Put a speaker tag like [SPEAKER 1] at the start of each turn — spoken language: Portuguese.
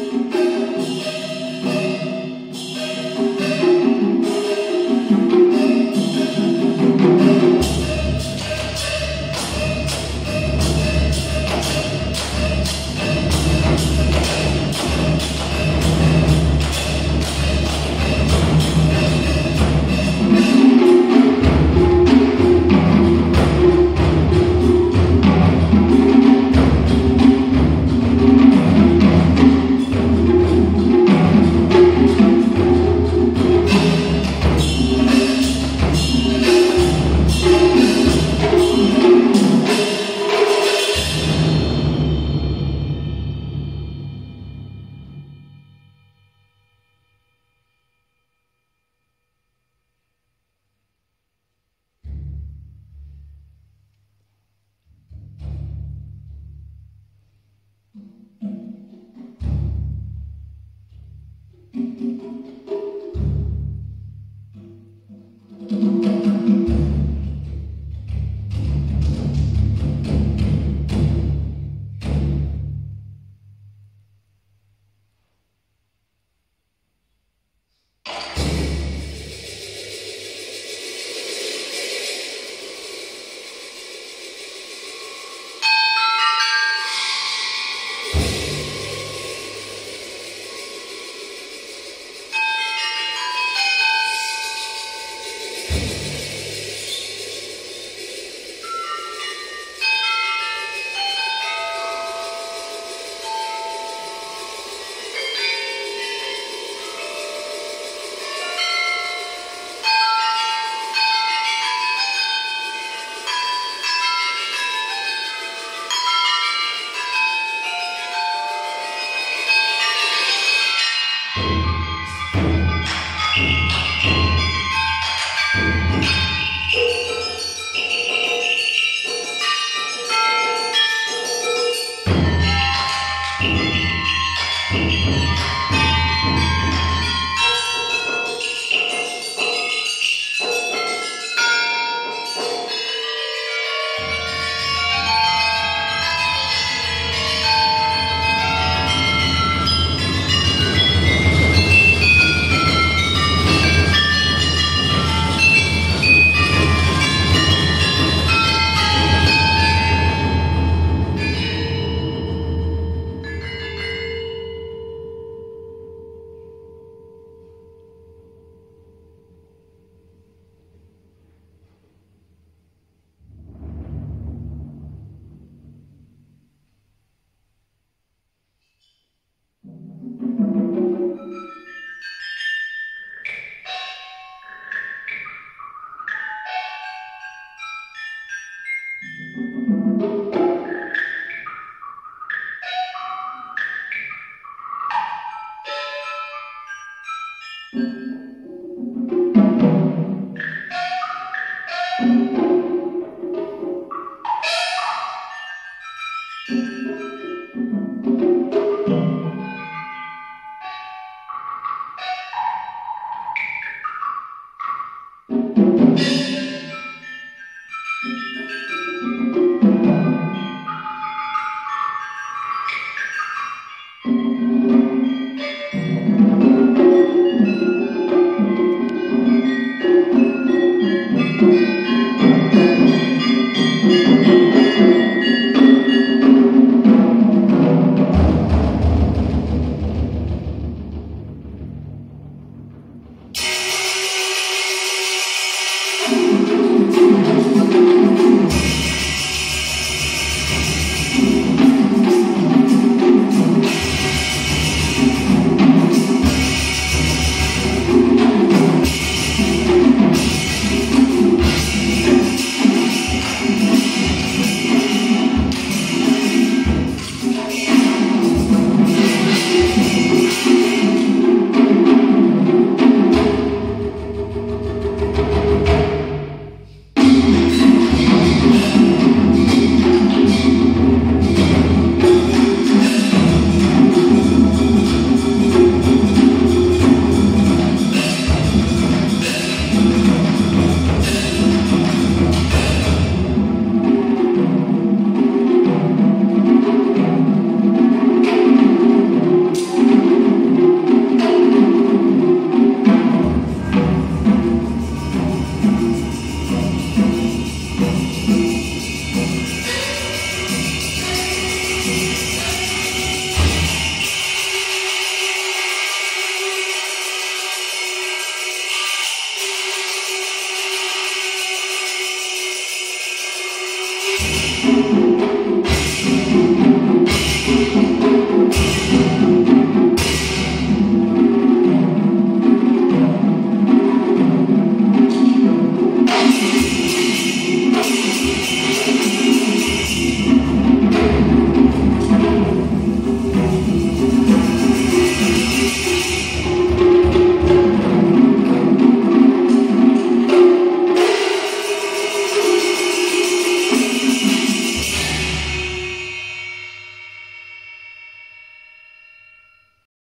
[SPEAKER 1] Música Mm-hmm. Música